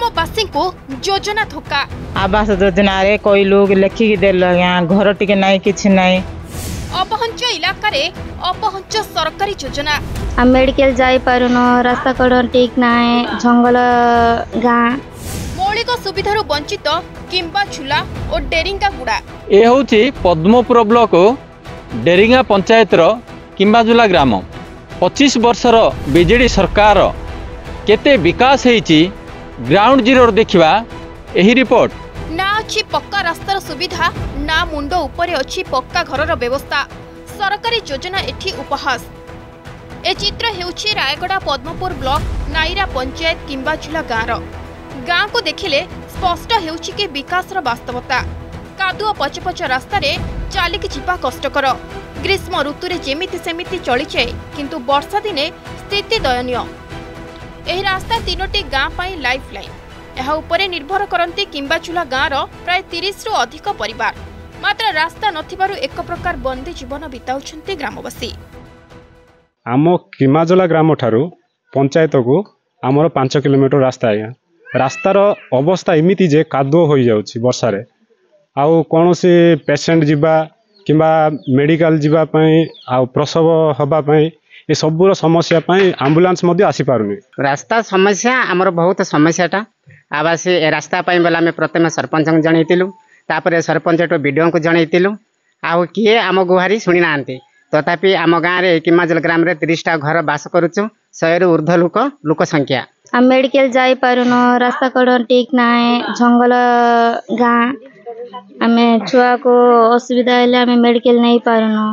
ଗ୍ରାମବାସୀଙ୍କୁ ଯୋଜନା ଧୋକା ଆବାସ ଯୋଜନାରେ କହିଲୁ ଲେଖିକି ଦେଲୁ ଆଜ୍ଞା ଘର ଟିକେ ନାହିଁ କିଛି ନାହିଁ ଅପହଞ୍ଚ ଇଲାକାରେ ଅପହଞ୍ଚ ସରକାରୀ ଯୋଜନା ଆମେ ମେଡିକାଲ ଯାଇପାରୁନୁ ରାସ୍ତା କଡ଼ ଠିକ୍ ନାହିଁ ଜଙ୍ଗଲ ଗାଁ ମୌଳିକ ସୁବିଧାରୁ ବଞ୍ଚିତ କିମ୍ବା ଝୁଲା ଓ ଡେରିଙ୍ଗାଗୁଡ଼ା ଏ ହେଉଛି ପଦ୍ମପୁର ବ୍ଲକ ଡେରିଙ୍ଗା ପଞ୍ଚାୟତର କିମ୍ବାଜୁଲା ଗ୍ରାମ ପଚିଶ ବର୍ଷର ବିଜେଡ଼ି ସରକାର କେତେ ବିକାଶ ହେଇଛି ଗ୍ରାଉଣ୍ଡ ଜିରୋରୁ ଦେଖିବା ଏହି ରିପୋର୍ଟ ନା ଅଛି ପକ୍କା ରାସ୍ତାର ସୁବିଧା ନା ମୁଣ୍ଡ ଉପରେ ଅଛି ପକ୍କା ଘରର ବ୍ୟବସ୍ଥା ସରକାରୀ ଯୋଜନା ଏଠି ଉପହାସ ଏ ଚିତ୍ର ହେଉଛି ରାୟଗଡ଼ା ପଦ୍ମପୁର ବ୍ଲକ ନାଇରା ପଞ୍ଚାୟତ କିମ୍ବାଝୁଲା ଗାଁର ଗାଁକୁ ଦେଖିଲେ ସ୍ପଷ୍ଟ ହେଉଛି କି ବିକାଶର ବାସ୍ତବତା କାଦୁଅ ପଚପଚ ରାସ୍ତାରେ ଚାଲିକି ଯିବା କଷ୍ଟକର ଗ୍ରୀଷ୍ମ ଋତୁରେ ଯେମିତି ସେମିତି ଚଳିଯାଏ କିନ୍ତୁ ବର୍ଷା ଦିନେ ସ୍ଥିତି ଦୟନୀୟ ଏହି ରାସ୍ତା ତିନୋଟି ଗାଁ ପାଇଁ ଲାଇଫ୍ ଲାଇନ୍ ଏହା ଉପରେ ନିର୍ଭର କରନ୍ତି କିମ୍ବାଚୁଲା ଗାଁର ପ୍ରାୟ ତିରିଶରୁ ଅଧିକ ପରିବାର ମାତ୍ର ରାସ୍ତା ନଥିବାରୁ ଏକ ପ୍ରକାର ବନ୍ଦୀ ଜୀବନ ବିତାଉଛନ୍ତି ଗ୍ରାମବାସୀ ଆମ କିମାଜଲା ଗ୍ରାମଠାରୁ ପଞ୍ଚାୟତକୁ ଆମର ପାଞ୍ଚ କିଲୋମିଟର ରାସ୍ତା ଆଜ୍ଞା ରାସ୍ତାର ଅବସ୍ଥା ଏମିତି ଯେ କାଦୁଅ ହୋଇଯାଉଛି ବର୍ଷାରେ ଆଉ କୌଣସି ପେସେଣ୍ଟ ଯିବା କିମ୍ବା ମେଡ଼ିକାଲ ଯିବା ପାଇଁ ଆଉ ପ୍ରସବ ହେବା ପାଇଁ ଏସବୁର ସମସ୍ୟା ପାଇଁ ଆମ୍ବୁଲାନ୍ସ ମଧ୍ୟ ଆସିପାରୁନି ରାସ୍ତା ସମସ୍ୟା ଆମର ବହୁତ ସମସ୍ୟାଟା ଆବାସ ରାସ୍ତା ପାଇଁ ବୋଲେ ଆମେ ପ୍ରଥମେ ସରପଞ୍ଚଙ୍କୁ ଜଣେଇଥିଲୁ ତାପରେ ସରପଞ୍ଚଠୁ ବିଡ଼ିଓଙ୍କୁ ଜଣେଇଥିଲୁ ଆଉ କିଏ ଆମ ଗୁହାରି ଶୁଣି ନାହାନ୍ତି ତଥାପି ଆମ ଗାଁରେ କିମାଜଲ ଗ୍ରାମରେ ତିରିଶଟା ଘର ବାସ କରୁଛୁ ଶହେରୁ ଉର୍ଦ୍ଧ୍ୱ ଲୋକ ଲୋକ ସଂଖ୍ୟା ଆମେ ମେଡ଼ିକାଲ ଯାଇପାରୁନୁ ରାସ୍ତା କଡ଼ ଠିକ୍ ନାହିଁ ଜଙ୍ଗଲ ଗାଁ ଆମେ ଛୁଆକୁ ଅସୁବିଧା ହେଲେ ଆମେ ମେଡ଼ିକାଲ ନେଇପାରୁନୁ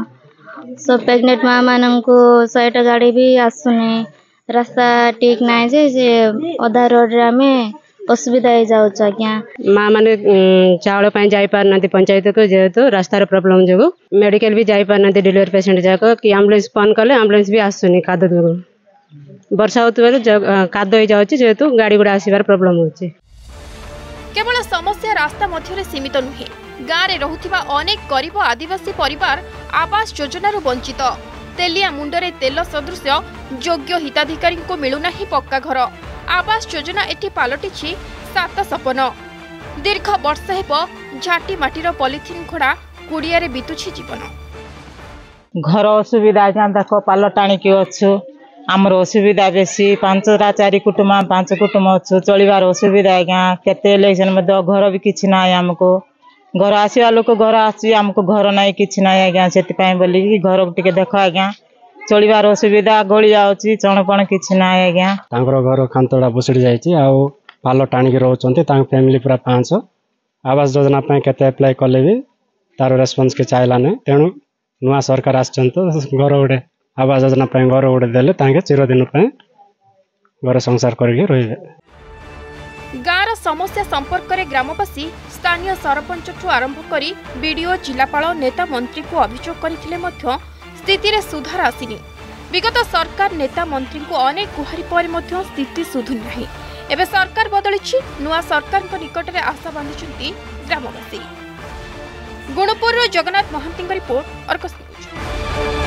సో ప్రెగ్నెంట్ ମା'ମାନଙ୍କୁ ଶହେଟା ଗାଡ଼ି ବି ଆସୁନି ରାସ୍ତା ଠିକ୍ ନାହିଁ ଯେ ସେ ଅଧା ରୋଡ଼ରେ ଆମେ ଅସୁବିଧା ହେଇଯାଉଛୁ ଆଜ୍ଞା ମା'ମାନେ ଚାଉଳ ପାଇଁ ଯାଇପାରୁନାହାନ୍ତି ପଞ୍ଚାୟତକୁ ଯେହେତୁ ରାସ୍ତାର ପ୍ରୋବ୍ଲେମ୍ ଯୋଗୁଁ ମେଡ଼ିକାଲ ବି ଯାଇପାରୁନାହାନ୍ତି ଡେଲିଭରି ପେସେଣ୍ଟ ଯାକ କି ଆମ୍ବୁଲାନ୍ସ ଫୋନ୍ କଲେ ଆମ୍ବୁଲାନ୍ସ ବି ଆସୁନି କାଦ ଯୋଗୁଁ ବର୍ଷା ହେଉଥିବାରୁ କାଦ ହେଇଯାଉଛି ଯେହେତୁ ଗାଡ଼ି ଗୁଡ଼ା ଆସିବାର ପ୍ରୋବ୍ଲେମ୍ ହେଉଛି କେବଳ ସମସ୍ୟା ରାସ୍ତା ମଧ୍ୟରେ ସୀମିତ ନୁହେଁ ଗାଁରେ ରହୁଥିବା ଅନେକ ଗରିବ ଆଦିବାସୀ ପରିବାର ଆବାସ ଯୋଜନାରୁ ବଞ୍ଚିତ ତେଲିଆ ମୁଣ୍ଡରେ ତେଲ ସଦୃଶ୍ୟ ଯୋଗ୍ୟ ହିତାଧିକାରୀଙ୍କୁ ମିଳୁନାହିଁ ପକ୍କା ଘର ଆବାସ ଯୋଜନା ଏଠି ପାଲଟିଛି ସାତ ସପନ ଦୀର୍ଘ ବର୍ଷ ହେବ ଝାଟି ମାଟିର ପଲିଥିନ ଖୋଡ଼ା କୁଡ଼ିଆରେ ବିତୁଛି ଜୀବନ ଘର ଅସୁବିଧା ଆଜ୍ଞା ଦେଖ आमर असुविधा बेस पांच चार कुटुम पांच कुटुम अच्छे चलबार असुविधा आज्ञा के इलेक्शन घर भी किसी ना आमको घर आसवा लोक घर आसमु घर ना कि ना आज्ञा से बोल घर टे देख आज्ञा चलबार असुविधा गली जाऊँगी चणपण किसी ना आज्ञा घर खातड़ा भुसी जाल टाणिक रोचे फैमिली पूरा पाँच आवास योजना केप्लाय कले भी तार रेस्पन्स किसी आईलानी तेणु नुआ सरकार आस घर गुटे ଆବାସ ଯୋଜନା ପାଇଁ ଘର ଗୋଟେ ଦେଲେ ତାଙ୍କେ ଚିରଦିନ ପାଇଁ ଘର ସଂସାର କରିକି ରହିବେ ଗାଁର ସମସ୍ୟା ସମ୍ପର୍କରେ ଗ୍ରାମବାସୀ ସ୍ଥାନୀୟ ସରପଞ୍ଚଠୁ ଆରମ୍ଭ କରି ବିଡିଓ ଜିଲ୍ଲାପାଳ ନେତା ମନ୍ତ୍ରୀଙ୍କୁ ଅଭିଯୋଗ କରିଥିଲେ ମଧ୍ୟ ସ୍ଥିତିରେ ସୁଧାର ଆସିନି ବିଗତ ସରକାର ନେତା ମନ୍ତ୍ରୀଙ୍କୁ ଅନେକ ଗୁହାରି ପରେ ମଧ୍ୟ ସ୍ଥିତି ସୁଧୁନି ନାହିଁ ଏବେ ସରକାର ବଦଳିଛି ନୂଆ ସରକାରଙ୍କ ନିକଟରେ ଆଶା ବାନ୍ଧିଛନ୍ତି ଗ୍ରାମବାସୀ ଗୁଣପୁରରୁ ଜଗନ୍ନାଥ ମହାନ୍ତିଙ୍କ ରିପୋର୍ଟ ଅର୍ଗସ୍ ନ୍ୟୁଜ୍